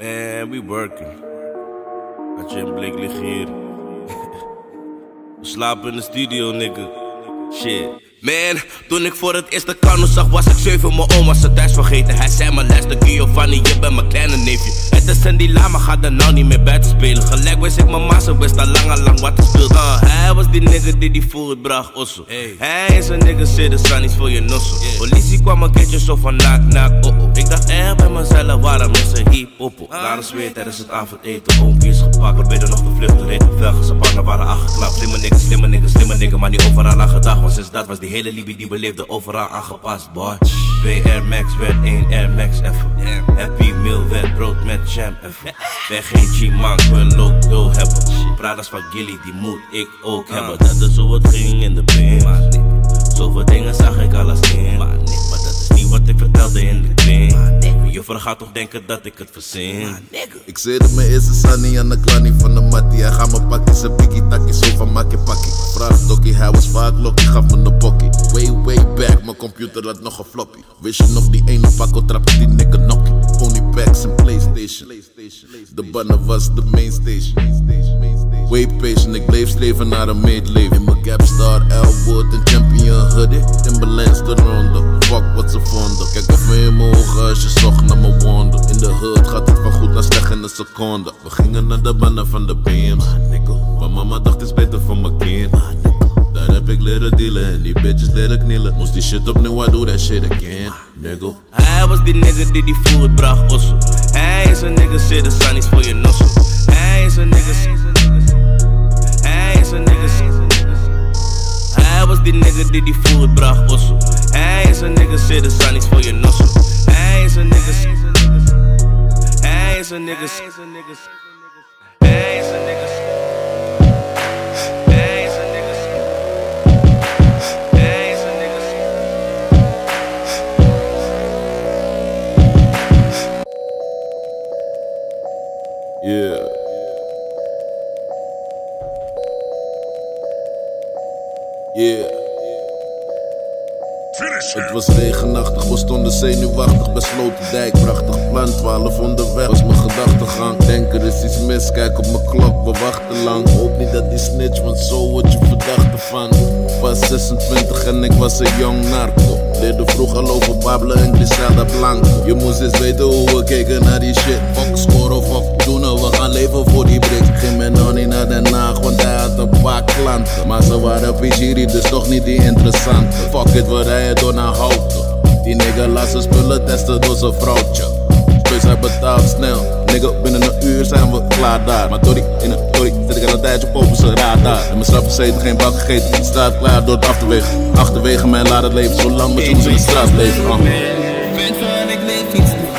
Man, we working. Had je een blik liggen hier. We slapen in de studio, nigga. Shit. Man, toen ik voor het eerst de kano zag, was ik zeven. Mijn oom was het thuis vergeten. Hij zei me luister, Giovanni, je bent mijn kleine neefje. Het is een dilemma, gaat er nou niet meer buiten spelen. Gelijk wist ik mijn ma, ze wist al lang al lang wat er speelt. Uh, hij was die nigga die die voet bracht, osso. Hij is een nigga, zit de sannies voor je nosso. Politie kwam een keertje zo van nak, nak, oh, oh. Ik dacht echt bij mezelf, waarom is er hip, popo? Daarom zweer tijdens het avondeten, oompje is gepakt. Probeerde nog te vluchten, reed op velgen, ze pannen waren aangeklapt. Slimme nigga, slimme nigga, slimme nigga, maar niet overal aan gedacht. Want sinds dat was die hele Libie die beleefde overal aangepast, boy. Twee Air Max werd één Air Max even. Happy jam even. Ben geen G-man, we logo hebben. Pradas van Gilly, die moet ik ook hebben. Dat is hoe het ging in de bin. Zoveel dingen zag ik alles in. Maar dat is niet wat ik vertelde in de kring. Je gaat toch denken dat ik het verzin. Ik zette mijn eerste sunny aan de klannie van de mattie. Hij gaat me pakken, zijn pikkie takkie, zo van makkie pakkie. Vraag Dokkie, hij was vaak lokkie, gaf me de pokkie. Way, way back, mijn computer had nog een floppy. Wist je nog die ene pakko trapte die nigga nokkie? De banner was de main station. Way patient, ik bleef streven naar een meetleven. In mijn Gapstar, Elwood en Champion hoodie. Timberlands de ronde, fuck wat ze vonden. Kijk even in mijn ogen als je zocht naar mijn wonden. In de hood gaat het van goed naar slecht in een seconde. We gingen naar de banner van de BM's. Maar mama dacht is beter voor mijn kind. Daar heb ik leren dealen en die bitches leren knielen. Moest die shit opnieuw, I do that shit again, nigga. Hij was die nigga die die voet bracht, osso. Hij is een nigga, zit de sannies voor je nosso. Hij is een nigga, hij is een nigga. Hij was die nigga die die voet bracht, osso. Hij is een nigga, zit de sannies voor je. Hij is een nigga, hij is een nigga. Hij is een nigga. Yeah. Yeah. Het was regenachtig, we stonden zenuwachtig bij Sloterdijk. Prachtig plan, 12 onderweg was mijn gedachtegang. Denk er is iets mis, kijk op mijn klok, we wachten lang. Hoop niet dat die snitch, want zo word je verdacht ervan. Ik was 26 en ik was een jong narco. Leerde vroeg al over babbelen en Griselda Blanco. Je moest eens weten hoe we keken naar die shit. Fuck score of leven voor die brik. Ging met nog niet naar Den Haag, want hij had een paar klanten. Maar ze waren Pijiri, dus toch niet die interessante. Fuck it, we rijden door naar Houten. Die nigga laat zijn spullen testen door zijn vrouwtje. Dus hij betaalt snel. Nigga, binnen een uur zijn we klaar daar. Maar Tori, in een Tori, zit ik al een tijdje op zijn radar. En mijn straf gezeten, geen bak gegeten. Staat klaar door het af te wegen. Achterwege mij laat het leven. Zo lang moet je ons in de straat leven. Uh. Weet van ik leef iets